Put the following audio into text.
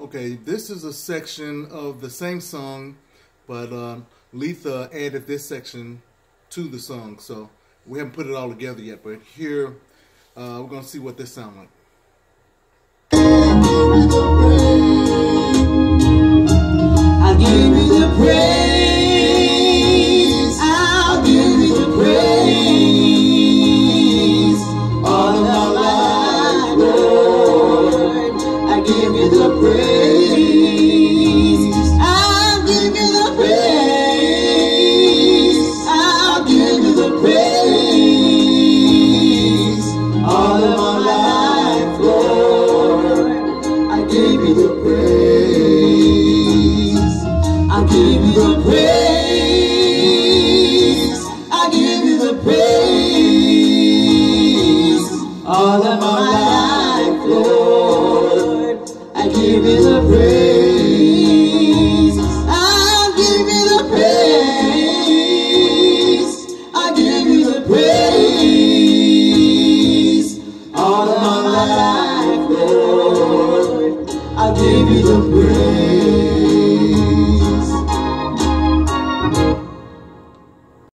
Okay, this is a section of the same song, but um, Letha added this section to the song, so we haven't put it all together yet. But here, uh, we're gonna see what this sounds like. Give you the praise. I give you the praise. I give you the praise. All of my life, Lord. I give you the praise. I'll give you the praise. I give you the praise. All of my life, Lord. I give you the praise.